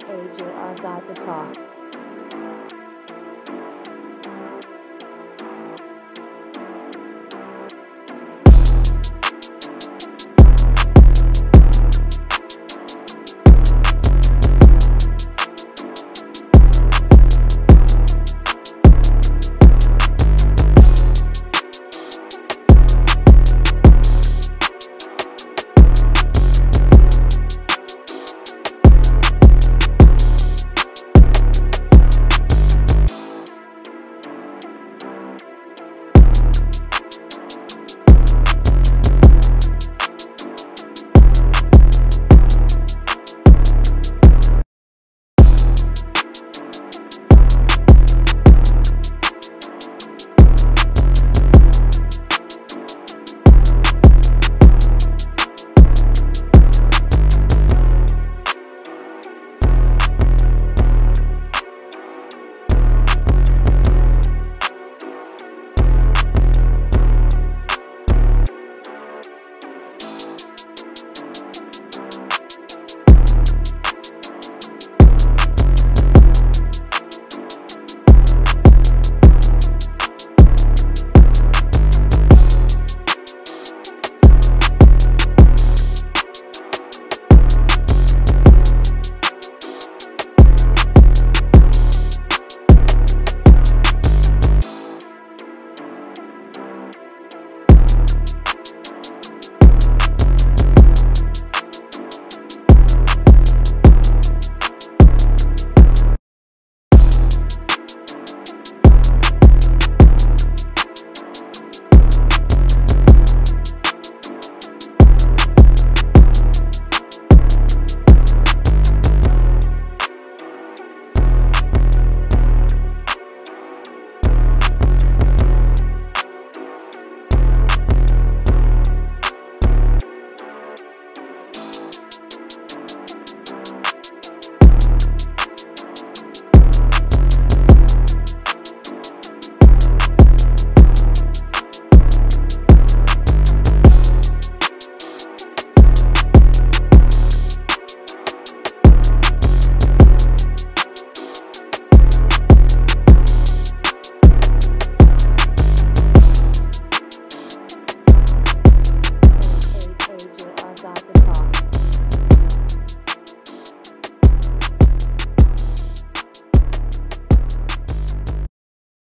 AJR got the sauce.